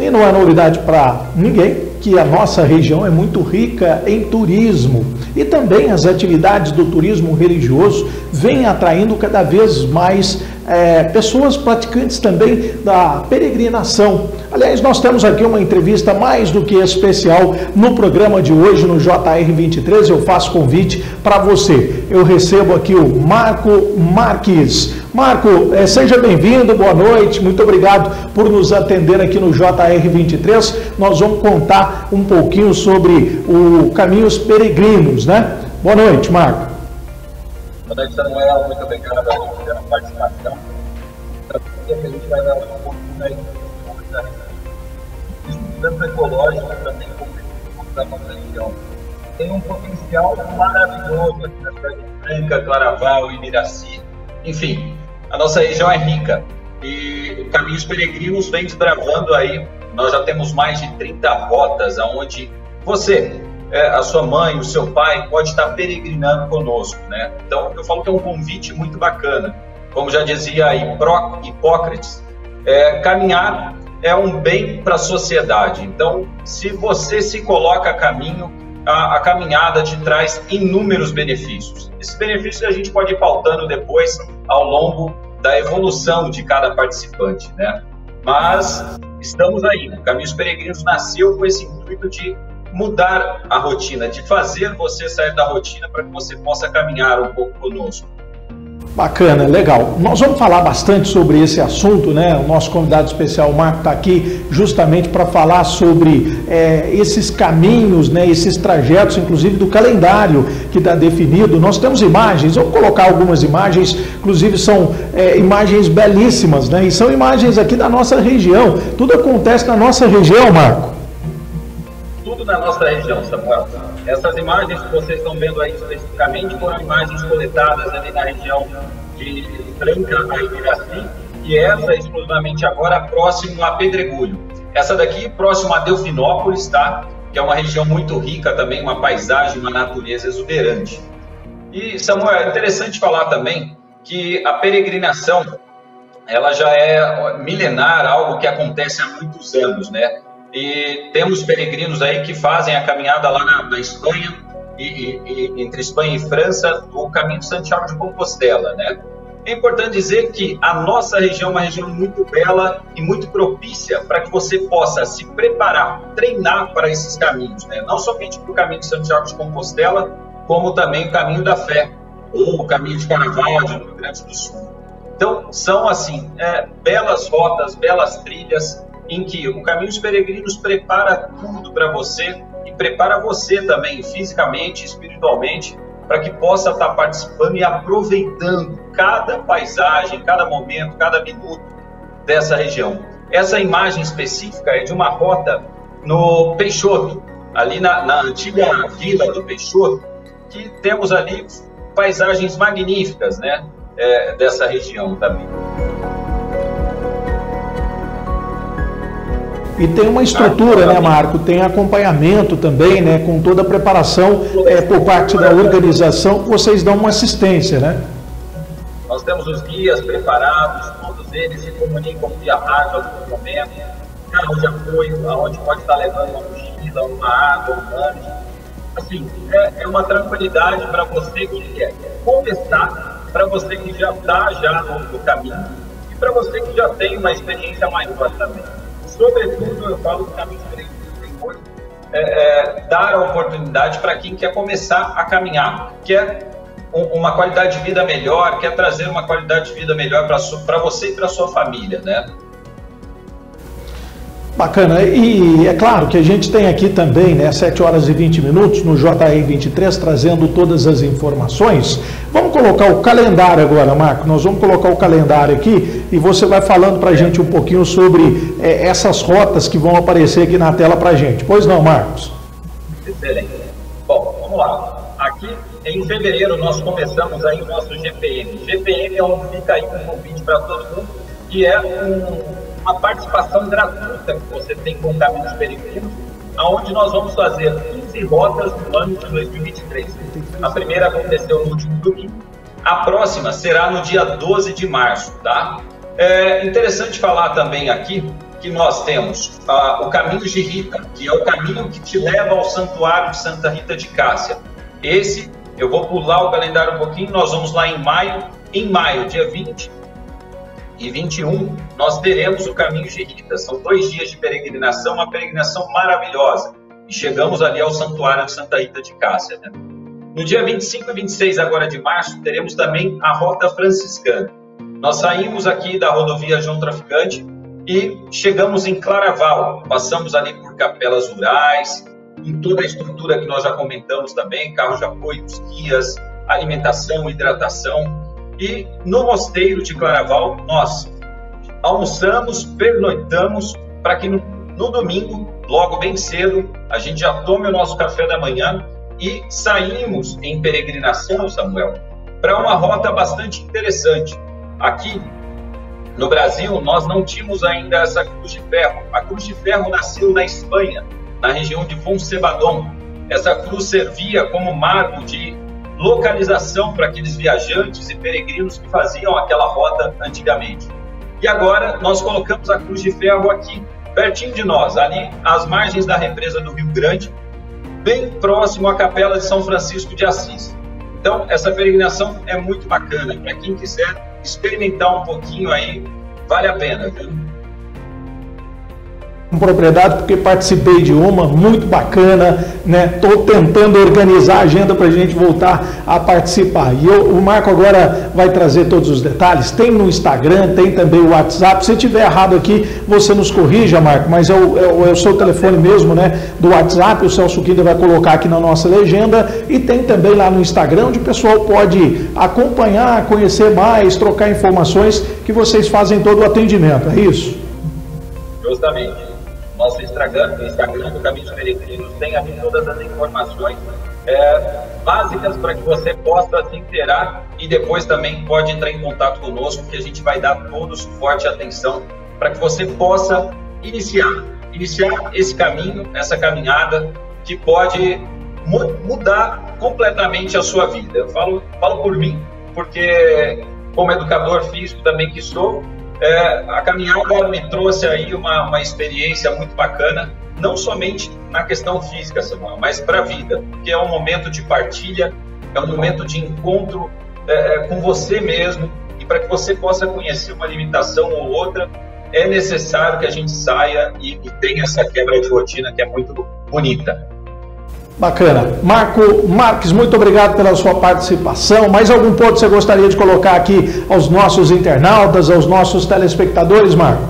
E não é novidade para ninguém que a nossa região é muito rica em turismo. E também as atividades do turismo religioso vêm atraindo cada vez mais é, pessoas praticantes também da peregrinação. Aliás, nós temos aqui uma entrevista mais do que especial no programa de hoje no JR23. Eu faço convite para você. Eu recebo aqui o Marco Marques. Marco, é, seja bem-vindo, boa noite, muito obrigado por nos atender aqui no JR23. Nós vamos contar um pouquinho sobre o Caminhos Peregrinos, né? Boa noite, Marco. Boa noite, Samuel, muito obrigado pela participação. A gente vai dar um pouco aí tanto ecológico também como da nossa região. Tem um potencial maravilhoso aqui na cidade de Franca, Claraval, Ibiraci. Enfim, a nossa região é rica e Caminhos Peregrinos vem desbravando aí. Nós já temos mais de 30 rotas aonde você, é, a sua mãe, o seu pai pode estar peregrinando conosco, né? Então, eu falo que é um convite muito bacana. Como já dizia Hipócrates, é, caminhar é um bem para a sociedade. Então, se você se coloca a caminho, a, a, caminhada te traz inúmeros benefícios. Esses benefícios a gente pode ir pautando depois ao longo da evolução de cada participante, né? Mas estamos aí. O Caminhos Peregrinos nasceu com esse intuito de mudar a rotina, de fazer você sair da rotina para que você possa caminhar um pouco conosco. Bacana, legal. Nós vamos falar bastante sobre esse assunto, né? O nosso convidado especial, o Marco, está aqui justamente para falar sobre é, esses caminhos, né? Esses trajetos, inclusive do calendário que está definido. Nós temos imagens, vamos colocar algumas imagens, inclusive são é, imagens belíssimas, né? E são imagens aqui da nossa região. Tudo acontece na nossa região, Marco. Tudo na nossa região, Samuel. Essas imagens que vocês estão vendo aí especificamente foram imagens coletadas ali na região de Franca a Ibiraci e essa exclusivamente agora próximo a Pedregulho. Essa daqui próximo a Delfinópolis, tá? Que é uma região muito rica também, uma paisagem, uma natureza exuberante. E Samuel, é interessante falar também que a peregrinação ela já é milenar, algo que acontece há muitos anos, né? E temos peregrinos aí que fazem a caminhada lá na, na Espanha, e, e, entre Espanha e França, o caminho de Santiago de Compostela, né? É importante dizer que a nossa região é uma região muito bela e muito propícia para que você possa se preparar, treinar para esses caminhos, né? Não somente para o caminho de Santiago de Compostela, como também o caminho da fé, ou o caminho de Carnaval, de Rio Grande do Sul. Então, são assim, é, belas rotas, belas trilhas, em que o Caminhos Peregrinos prepara tudo para você e prepara você também fisicamente, espiritualmente, para que possa estar participando e aproveitando cada paisagem, cada momento, cada minuto dessa região. Essa imagem específica é de uma rota no Peixoto, ali na, na antiga vila do Peixoto, que temos ali paisagens magníficas, né, é, dessa região também. E tem uma estrutura, né, Marco? Tem acompanhamento também, né? Com toda a preparação é, por parte da organização, vocês dão uma assistência, né? Nós temos os guias preparados, todos eles se comunicam via rádio a todo momento, carro de apoio, aonde pode estar levando uma mochila, uma água, um lanche. Assim, é, é uma tranquilidade para você que quer começar, para você que já está já no, no caminho e para você que já tem uma experiência maior também sobretudo, eu falo do caminho diferente é, é, dar a oportunidade para quem quer começar a caminhar, quer uma qualidade de vida melhor, quer trazer uma qualidade de vida melhor para você e para sua família, né? Bacana. E é claro que a gente tem aqui também, né, 7 horas e 20 minutos, no JR 23, trazendo todas as informações. Vamos colocar o calendário agora, Marco. Nós vamos colocar o calendário aqui e você vai falando para a gente um pouquinho sobre é, essas rotas que vão aparecer aqui na tela para a gente. Pois não, Marcos? Excelente. Bom, vamos lá. Aqui em fevereiro nós começamos aí o nosso GPM. GPM é um, fica aí um convite para todo mundo, que é um uma participação gratuita que você tem com o Caminhos Peregrinos, aonde nós vamos fazer 15 rotas no ano de 2023. A primeira aconteceu no último domingo, a próxima será no dia 12 de março, tá? É interessante falar também aqui que nós temos uh, o caminho de Rita, que é o caminho que te leva ao santuário de Santa Rita de Cássia. Esse, eu vou pular o calendário um pouquinho, nós vamos lá em maio. Em maio, dia 20 e 21, nós teremos o caminho de Rita. São dois dias de peregrinação, uma peregrinação maravilhosa. E chegamos ali ao santuário de Santa Rita de Cássia. Né? No dia 25 e 26 agora de março, teremos também a Rota Franciscana. Nós saímos aqui da rodovia João Traficante e chegamos em Claraval. Passamos ali por capelas rurais, em toda a estrutura que nós já comentamos também, carros de apoio, guias, alimentação, hidratação. E no mosteiro de Claraval, nós almoçamos, pernoitamos, para que no, no domingo, logo bem cedo, a gente já tome o nosso café da manhã e saímos em peregrinação, Samuel, para uma rota bastante interessante. Aqui no Brasil, nós não tínhamos ainda essa cruz de ferro. A cruz de ferro nasceu na Espanha, na região de Fonsebadon. Essa cruz servia como marco de localização para aqueles viajantes e peregrinos que faziam aquela rota antigamente. E agora nós colocamos a cruz de ferro aqui, pertinho de nós, ali às margens da represa do Rio Grande, bem próximo à Capela de São Francisco de Assis. Então, essa peregrinação é muito bacana. Para quem quiser experimentar um pouquinho aí, vale a pena, viu? Com propriedade porque participei de uma muito bacana, né? Estou tentando organizar a agenda para a gente voltar a participar. E eu, o Marco agora vai trazer todos os detalhes. Tem no Instagram, tem também o WhatsApp. Se tiver errado aqui, você nos corrija, Marco. Mas é o, é o, seu telefone mesmo, né? Do WhatsApp. O Celso Quinta vai colocar aqui na nossa legenda e tem também lá no Instagram, onde o pessoal pode acompanhar, conhecer mais, trocar informações que vocês fazem todo o atendimento. É isso? Justamente. Nosso Instagram, Instagram do Caminhos Peregrinos tem ali todas as informações é, básicas para que você possa se inteirar e depois também pode entrar em contato conosco que a gente vai dar todo o suporte e atenção para que você possa iniciar, iniciar esse caminho, essa caminhada que pode mudar completamente a sua vida. Eu falo, falo por mim, porque como educador físico também que sou, é, a caminhada me trouxe aí uma, uma experiência muito bacana, não somente na questão física, Samuel, mas para a vida, porque é um momento de partilha, é um momento de encontro é, é com você mesmo, e para que você possa conhecer uma limitação ou outra, é necessário que a gente saia e, e tenha essa quebra de rotina que é muito bonita. Bacana. Marco Marques, muito obrigado pela sua participação. Mais algum ponto você gostaria de colocar aqui aos nossos internautas, aos nossos telespectadores, Marco?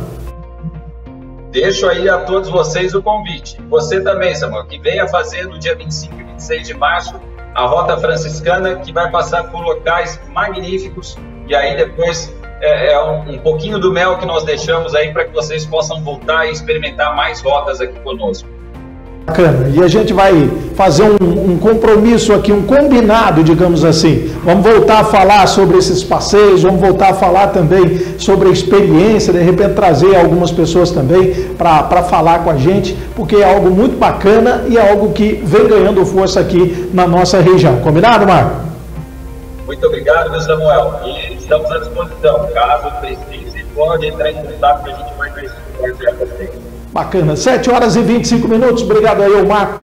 Deixo aí a todos vocês o convite. Você também, Samuel, que venha fazer no dia 25 e 26 de março a Rota Franciscana, que vai passar por locais magníficos. E aí depois é, é um, um pouquinho do mel que nós deixamos aí para que vocês possam voltar e experimentar mais rotas aqui conosco. Bacana. E a gente vai fazer um, um, compromisso aqui, um combinado, digamos assim. Vamos voltar a falar sobre esses passeios, vamos voltar a falar também sobre a experiência, de repente trazer algumas pessoas também para falar com a gente, porque é algo muito bacana e é algo que vem ganhando força aqui na nossa região. Combinado, Marco? Muito obrigado, meu Samuel. E estamos à disposição. Caso precise, pode entrar em contato que a gente vai dar esse suporte a vocês. Bacana. 7 horas e 25 minutos. Obrigado aí, Marco.